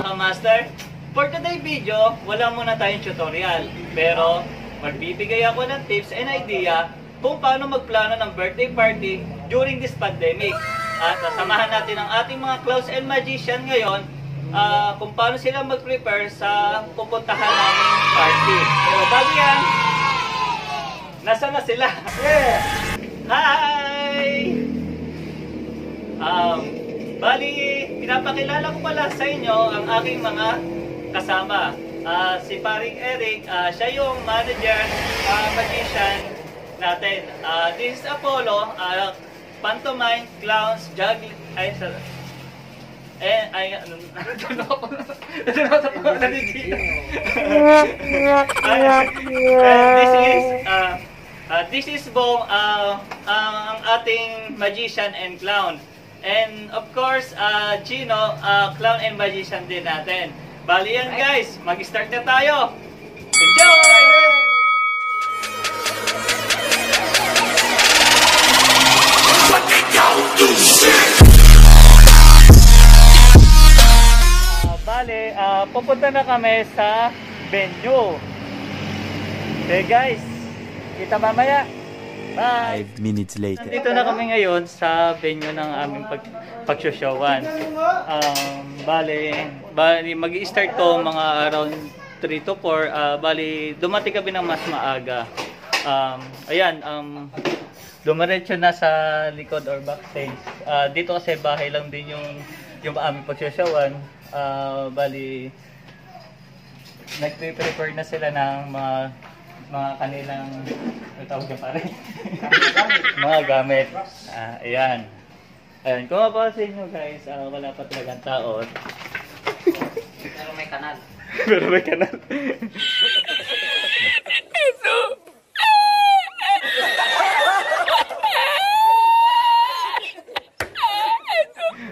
mga kamaster. For today video, wala muna tayong tutorial. Pero magbibigay ako ng tips and idea kung paano magplano ng birthday party during this pandemic. At sasamahan natin ang ating mga clowns and magician ngayon ah, kung paano sila mag-prepare sa pupuntahan naming party. Pero bago yan, nasa na sila? Hi! Bali, pinapakilala ko pala sa inyo ang aking mga kasama. Ah, si paring Eric, ah, siya yung manager, ah, magician natin. Ah, this is Apollo, ah, pantomime, clowns, juggling, ay, sa, eh, ay, ano, ano ako, ano ako this is, uh, uh, this is Bong, uh, ang ang ating magician and clown. And of course, uh, Gino, uh, clown and magician din natin. Bali yan guys, mag-start na tayo. Enjoy! Bale, ah, pupunta na kami sa venue. Okay guys, kita mamaya. Bye! Five minutes later. Nandito na kami ngayon sa venue ng aming pag pagsoshowan. Um, bale, bali mag start to mga around 3 to 4. Ah, bali, dumating kami ng mas maaga. Um, ayan, um, dumiretso na sa likod or backstage. Ah, dito kasi bahay lang din yung yung aming pagsoshowan. Ah, bali, nagpe-prepare na sila ng mga mga kanilang ano tawag dyan pare? mga gamit. Ah, ayan. Ayan, kung mapapansin nyo guys, ah, wala pa talagang taon. Pero may kanal. Pero may kanal.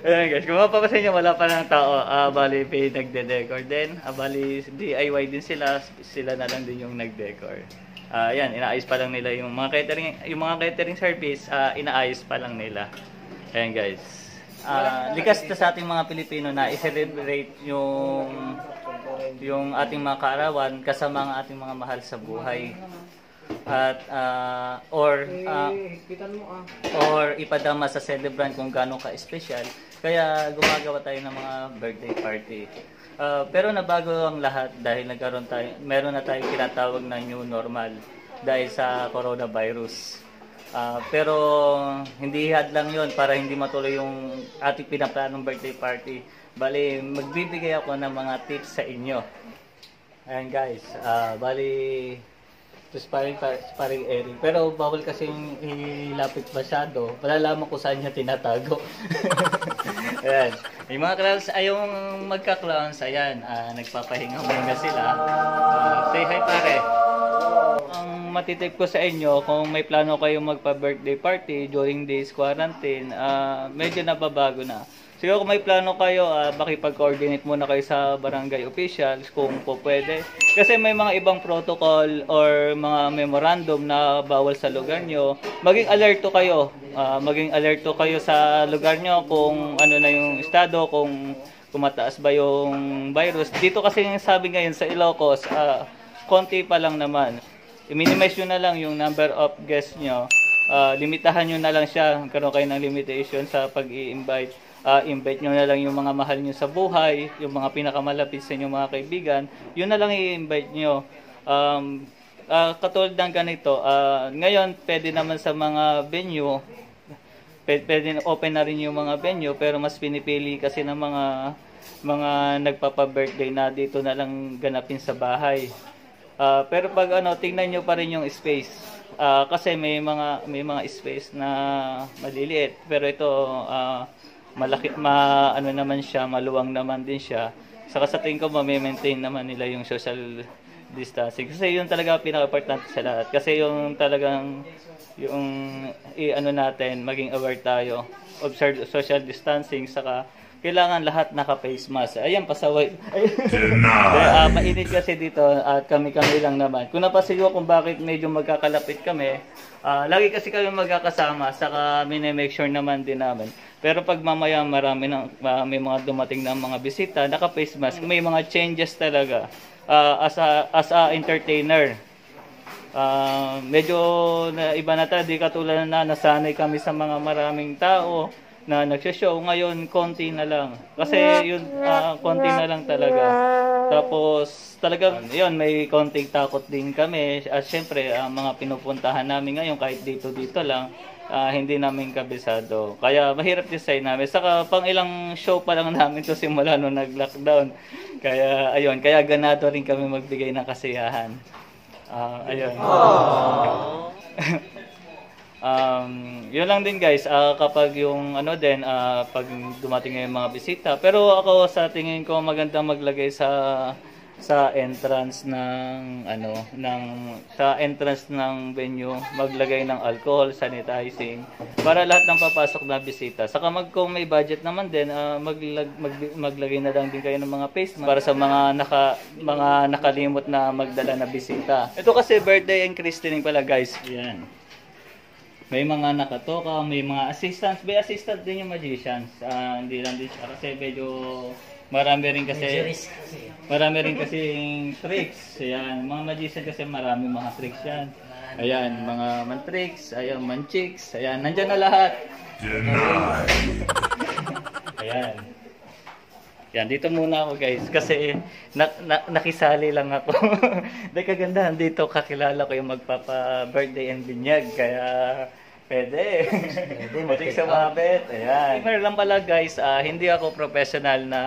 Ayan guys, kung mapapansin nyo, wala pa ng tao. Ah, bali, may nagde-decor din. Ah, bali, DIY din sila. Sila na lang din yung nag-decor. Ah, ayan, inaayos pa lang nila yung mga catering, yung mga catering service, ah, inaayos pa lang nila. Ayan guys. Ah, likas na sa ating mga Pilipino na i-celebrate yung yung ating mga kaarawan kasama ang ating mga mahal sa buhay. At ah, or ah, or ipadama sa celebrant kung gaano ka-special. Kaya gumagawa tayo ng mga birthday party. Ah, pero nabago ang lahat dahil nagkaroon tayo, meron na tayong tinatawag na new normal dahil sa coronavirus. Ah, pero hindi hadlang yon para hindi matuloy yung ating pinaplanong birthday party. Bali, magbibigay ako ng mga tips sa inyo. Ayan guys, ah, bali, ito sparring, sparring Eric. Pero bawal kasi yung ilapit masyado. Malalaman ko saan niya tinatago. ayan. Yung mga clowns, ay yung magka-clowns, ayan, ah, nagpapahinga muna sila. Ah, say hi pare. Ang matitip ko sa inyo, kung may plano kayo magpa-birthday party during this quarantine, ah, medyo nababago na. Siguro kung may plano kayo, uh, makipag-coordinate muna kayo sa barangay officials kung po pwede. Kasi may mga ibang protocol or mga memorandum na bawal sa lugar nyo. Maging alerto kayo. Ah, maging alerto kayo sa lugar nyo kung ano na yung estado, kung kumataas ba yung virus. Dito kasi yung sabi ngayon sa Ilocos, ah, konti pa lang naman. I-minimize nyo na lang yung number of guests nyo. Ah, limitahan nyo na lang siya. Karoon kayo ng limitation sa pag-i-invite. Ah, invite nyo na lang yung mga mahal nyo sa buhay, yung mga pinakamalapit sa inyong mga kaibigan. Yun na lang i-invite nyo. Um, ah, katulad ng ganito, ah, ngayon pwede naman sa mga venue, pwede, open na rin yung mga venue pero mas pinipili kasi ng mga mga nagpapa-birthday na dito na lang ganapin sa bahay. Ah, pero pag ano, tingnan nyo pa rin yung space. Ah, kasi may mga may mga space na maliliit pero ito ah, malaki ma ano naman siya, maluwang naman din siya. Saka sa tingin ko ma-maintain naman nila yung social distancing. Kasi yun talaga pinaka-importante sa lahat. Kasi yung talagang yung i-ano natin, maging aware tayo, observe social distancing, saka kailangan lahat naka-face mask. Ayan, pasaway. Dahil, ah, mainit kasi dito at kami-kami lang naman. Kung napasin ko kung bakit medyo magkakalapit kami, ah, lagi kasi kami magkakasama, saka minimake sure naman din namin Pero pag mamaya marami ng ah, may mga dumating na mga bisita, naka-face mask, may mga changes talaga ah, as a as a entertainer. Ah, medyo na iba na tayo, di katulad na nasanay kami sa mga maraming tao na nagsha-show. Ngayon, konti na lang. Kasi yun, ah, konti na lang talaga. Tapos, talagang, yun, may konting takot din kami. At syempre, ang mga pinupuntahan namin ngayon, kahit dito-dito lang, ah, hindi namin kabisado. Kaya mahirap design namin. Saka pang ilang show pa lang namin to simula nung nag-lockdown. Kaya, ayun, kaya ganado rin kami magbigay ng kasiyahan. Ah, ayun. um, yun lang din guys, ah, kapag yung ano din, ah, pag dumating yung mga bisita. Pero ako sa tingin ko magandang maglagay sa sa entrance ng ano ng sa entrance ng venue maglagay ng alcohol sanitizing para lahat ng papasok na bisita. Saka mag kung may budget naman din ah, maglag, mag- maglagay na lang din kayo ng mga face mask para sa mga naka mga nakalimot na magdala na bisita. Ito kasi birthday and christening pala guys. Yan may mga nakatoka, may mga assistants, may assistant din yung magicians. Ah, hindi lang din siya kasi medyo marami rin kasi marami rin kasi tricks. Ayan, mga magician kasi marami mga tricks yan. Ayan, mga mantricks, ayan, manchicks, ayan, nandyan na lahat. Ayan. Yan, dito muna ako guys kasi na, na- nakisali lang ako. Dahil kagandahan dito kakilala ko yung magpapa-birthday and binyag kaya pwede. Pwede sa mabit. Ayan. Disclaimer lang pala guys, ah, hindi ako professional na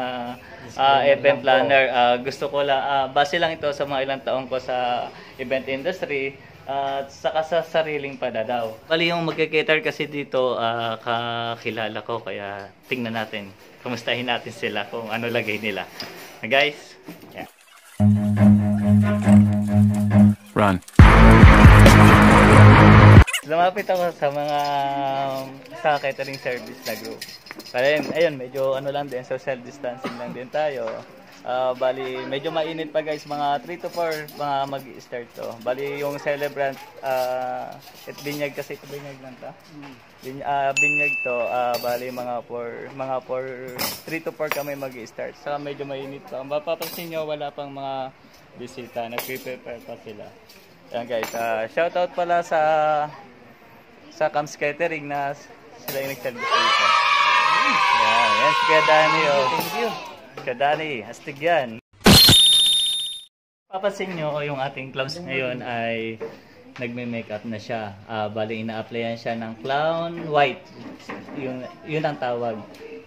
ah, event planner. Ah, gusto ko lang, ah, base lang ito sa mga ilang taong ko sa event industry at saka sa sariling padadaw. Bali yung magkikater kasi dito, ah, kakilala ko kaya tingnan natin. Kumustahin natin sila kung ano lagay nila. Ah, guys, yeah. Run. Lumapit ako sa mga sa catering service na group. Ayun, ayun, medyo ano lang din, social distancing lang din tayo. Ah, bali, medyo mainit pa guys, mga 3 to 4 mga mag-start to. Bali, yung celebrant, ah, it binyag kasi ito binyag lang ta. Bin, ah, binyag to, ah, bali mga 4, mga 4, 3 to 4 kami mag-start. Saka medyo mainit pa. Mapapansin nyo, wala pang mga bisita, nag-prepare pa sila. Yan guys, ah, shoutout pala sa sa Camps Catering na sila yung nag-service dito. Yan, yan si Kuya Dani. Oh. Thank you. Kuya Dani, astig yan. Papansin nyo yung ating clowns ngayon ay nagme-makeup na siya. Ah, bali, ina-applyan siya ng clown white. Yung, yun ang tawag.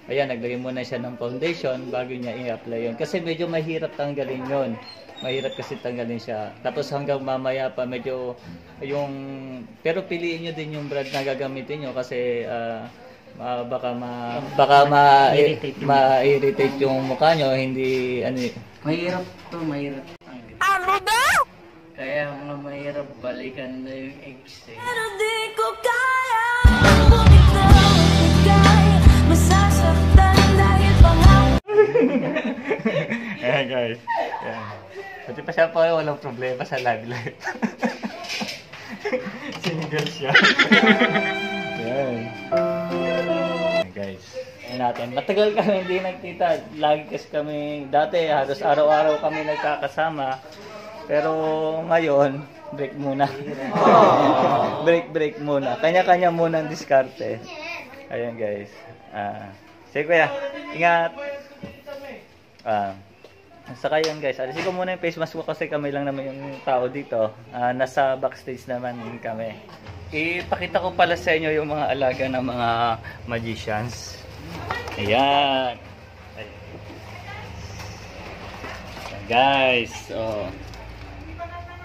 Ayan, naglagay muna siya ng foundation bago niya i-apply yun. Kasi medyo mahirap tanggalin yun. Mahirap kasi tanggalin siya. Tapos hanggang mamaya pa medyo yung... Pero piliin nyo din yung brand na gagamitin nyo kasi ah, ah, baka ma baka ma Irritate yung- ma-irritate yung mukha nyo, hindi ano. Mahirap to, mahirap. Ano daw? Kaya mga mahirap balikan na yung ex eh. Pero di ko kaya Bumitaw at bigay Masasaktan dahil pangako Ayan guys. Siya pa walang problema sa love life. Single siya. Ayan. Ayan guys. Ayan natin. Matagal kami hindi nagkita. Lagi kasi kami, dati halos araw-araw kami nagkakasama. Pero ngayon, break muna. break, break muna. Kanya-kanya muna ang diskarte. Ayan guys. Ah, sige kuya, ingat. Ah, saka yun guys, alisin ko muna yung face mask ko kasi kami lang naman yung tao dito. Ah, nasa backstage naman kami. Ipakita ko pala sa inyo yung mga alaga ng mga magicians. Ayan. Ay. Ayan, guys, oh.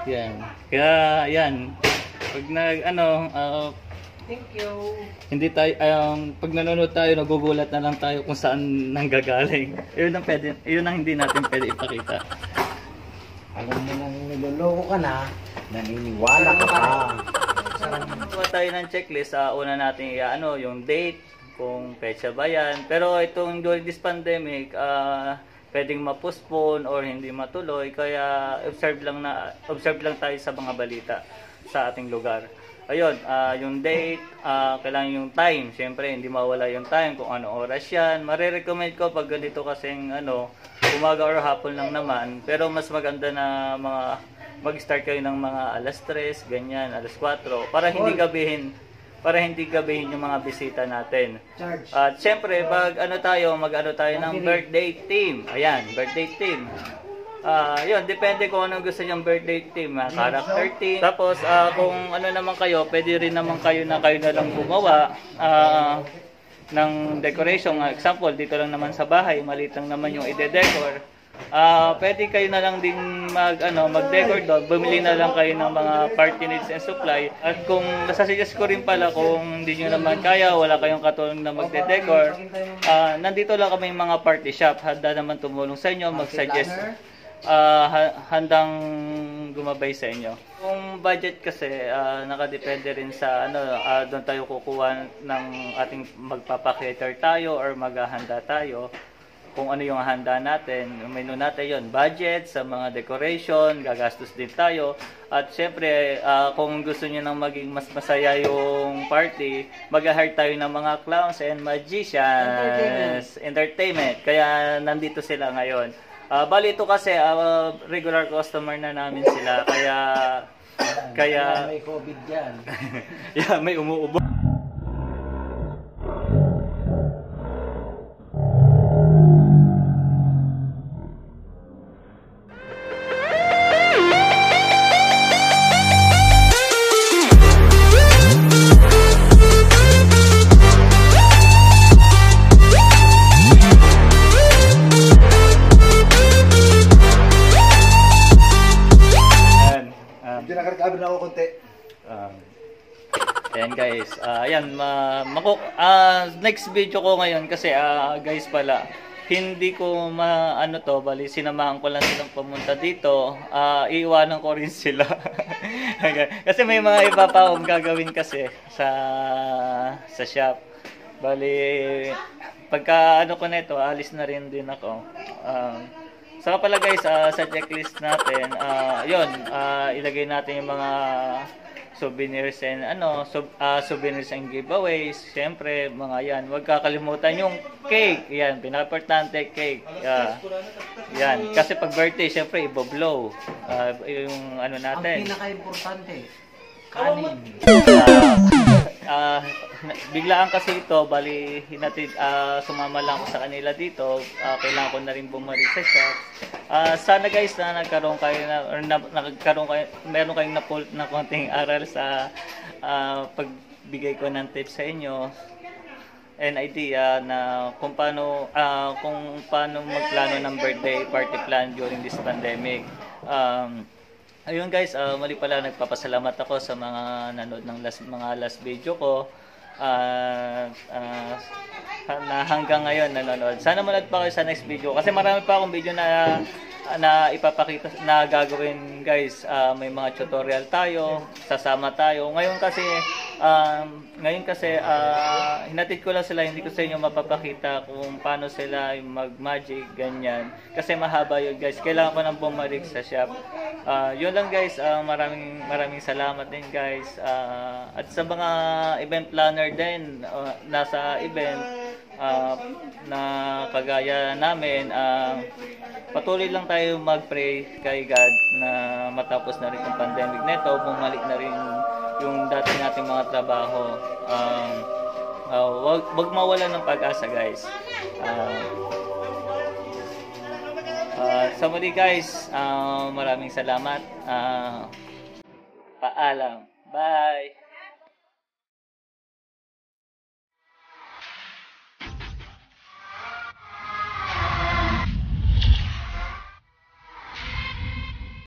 Yan. Kaya, yan. Pag nag, ano, ah, Thank you. hindi tayo, um, pag nanonood tayo, nagugulat na lang tayo kung saan nanggagaling. Yun ang, pwede, yun ang hindi natin pwede ipakita. Alam mo nang niloloko ka na, naniniwala ka pa. Kuha tayo ng checklist, sa una natin ano, yung date, kung petsa ba yan. Pero itong during this pandemic, ah, pwedeng ma-postpone or hindi matuloy. Kaya observe lang na observe lang tayo sa mga balita sa ating lugar. ayun, ah, yung date, ah, kailangan yung time. Siyempre, hindi mawala yung time kung ano oras yan. Marirecommend ko pag ganito kasing ano, umaga or hapon lang naman. Pero mas maganda na mga mag-start kayo ng mga alas 3, ganyan, alas 4 para hindi gabihin para hindi gabihin yung mga bisita natin. Charge. At syempre, pag ano tayo, mag-ano tayo ng birthday team. Ayan, birthday team. Ah, yun, depende kung anong gusto niyang birthday team, ha? character team. Tapos, ah, kung ano naman kayo, pwede rin naman kayo na kayo na lang gumawa ah, ng decoration. Example, dito lang naman sa bahay, maliit lang naman yung ide-decor. Ah, pwede kayo na lang din mag ano, mag-decor doon. Bumili na lang kayo ng mga party needs and supply. At kung nasasuggest ko rin pala kung hindi niyo naman kaya, wala kayong katulong na magde-decor, ah, nandito lang kami mga party shop. Handa naman tumulong sa inyo, mag-suggest ah, ha- handang gumabay sa inyo. Kung budget kasi ah, nakadepende rin sa ano ah, doon tayo kukuha ng ating magpapa-cater tayo or maghahanda tayo kung ano yung handa natin, yung menu natin yon budget sa mga decoration, gagastos din tayo. At syempre, ah, kung gusto niyo nang maging mas masaya yung party, mag-hire tayo ng mga clowns and magicians. Entertainment. Kaya nandito sila ngayon. Ah, bali ito kasi ah, regular customer na namin sila. Kaya kaya May COVID dyan. yeah, may umuubo. Ayan guys, Ah, ayan, ma mako ah, next video ko ngayon kasi ah, guys pala, hindi ko ma ano to, bali sinamahan ko lang silang pumunta dito. Ah, iiwanan ko rin sila. kasi may mga iba pa akong gagawin kasi sa sa shop. Bali pagka ano ko nito, alis na rin din ako. Um, Saka pala guys, ah, sa checklist natin, ah, yun, ah, ilagay natin yung mga souvenirs and ano, sub, ah, souvenirs and giveaways. Siyempre, mga yan. Huwag kakalimutan yung cake. Yan, pinaka-importante cake. Yeah. Yan. Kasi pag birthday, siyempre, iboblow. Ah, yung ano Ang natin. pinaka-importante, kanin. Ah, na- biglaan kasi ito, bali hinatid ah, sumama lang ako sa kanila dito. Ah, kailangan ko na rin bumalik sa shop. Ah, sana guys na nagkaroon kayo na or na, nagkaroon kayo meron kayong napul na konting aral sa ah, pagbigay ko ng tips sa inyo and idea na kung paano ah, kung paano magplano ng birthday party plan during this pandemic. Um, Ayun guys, ah, mali pala nagpapasalamat ako sa mga nanood ng last, mga last video ko. At ah, na hanggang ngayon nanonood. Sana manood pa kayo sa next video kasi marami pa akong video na na ipapakita na gagawin guys. Ah, may mga tutorial tayo, sasama tayo. Ngayon kasi um, ngayon kasi ah, hinatid ko lang sila, hindi ko sa inyo mapapakita kung paano sila yung mag-magic ganyan. Kasi mahaba yun guys. Kailangan ko nang bumalik sa shop. Ah, yun lang guys, Ah, maraming maraming salamat din guys. Ah, at sa mga event planner din ah, nasa event ah, na kagaya namin, ah, patuloy lang tayo mag-pray kay God na matapos na rin yung pandemic neto, bumalik na rin yung dati nating mga trabaho. Um, ah, wag, wag mawala ng pag-asa guys. Ah, Ah, sa muli guys, ah, maraming salamat. Ah, paalam. Bye!